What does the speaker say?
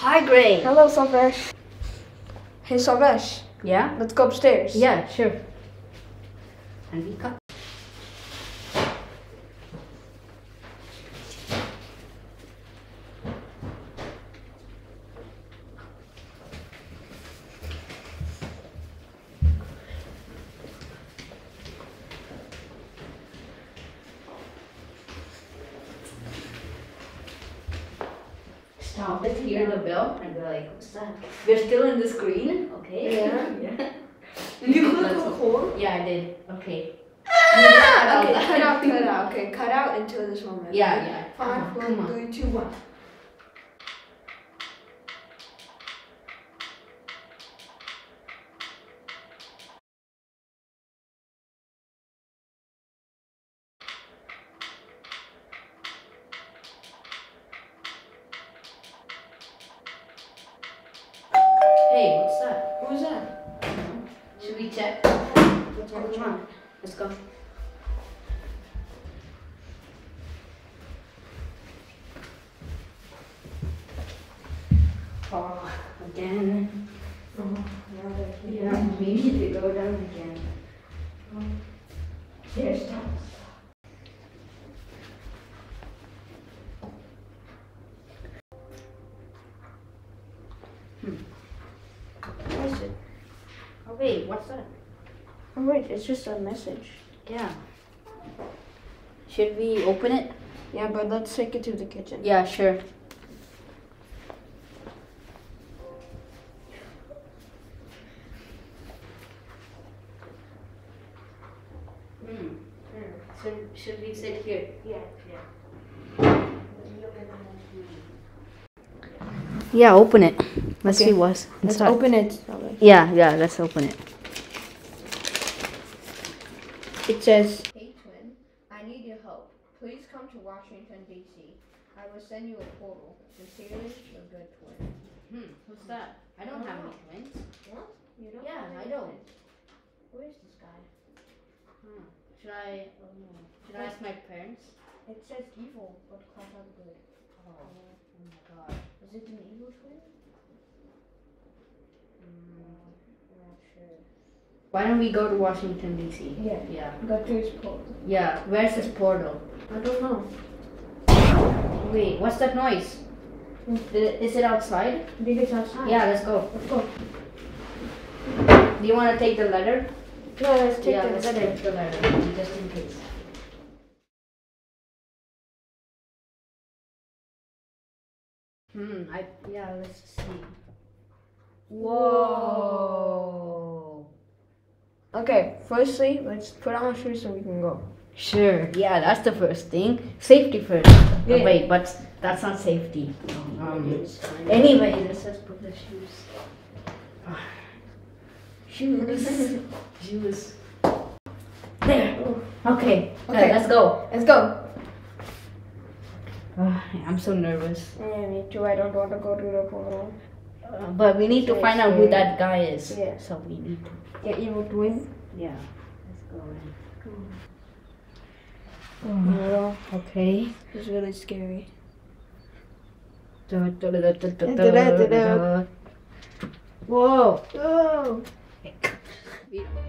Hi, Gray. Hello, Salvesh. Hey, Salvesh. Yeah? Let's go upstairs. Yeah, sure. And we. Stop it, hear the bell, and be like, what's that? We're still in the screen, okay? Yeah. yeah. You click Let's- Yeah, I did. Okay. Okay, cut out, cut out. Okay, cut out until this moment. Yeah, yeah. Five, Uh-huh, four, come on. three, two, one. Should we check? Let's Oh, come on. Let's go. Oh, again. Oh, yeah, we need to go down again. There's steps. What is it? Oh wait, what's that? Oh wait, it's just a message. Yeah. Should we open it? Yeah, but let's take it to the kitchen. Yeah, sure. Hmm. Should, should we sit here? Yeah. Yeah, Yeah, open it. Let's Okay. see what's Let's inside. open it. Salvesh. Yeah, yeah, let's open it. It says, Hey twin, I need your help. Please come to Washington, D.C. I will send you a portal. Sincerely, your good twin. Hmm, who's that? I don't have any twins. What? You don't Yeah, have I any don't. twins? Where's this guy? Hmm. Should I? Should I ask my parents? It says evil, but cross out good. Oh, oh my god. Is it an evil twin? Hmm. I'm not sure. Why don't we go to Washington D.C.? Yeah. Yeah. Go to his portal. Yeah. Where's this portal? I don't know. Wait, what's that noise? It- Is it outside? I think it's outside. Yeah, let's go. Let's go. Do you want to take the letter? No, let's take yeah, the let's letter. take the letter just in case. Hmm. I yeah. Let's see. Whoa. Okay, firstly, let's put on our shoes so we can go. Sure. Yeah, that's the first thing. Safety first. Oh, Yeah. wait, but that's not safety. Um. Anyway, let's just put the shoes. Shoes. shoes. There. Okay. Okay. Okay. Let's go. Let's go. I'm so nervous. Yeah, me too. I don't want to go to the portal. Uh, but we need to find out who that guy is. Yeah. So we need to. Yeah, evil twin. Yeah. Let's go. Yeah, Okay. it's really scary. Whoa. Oh.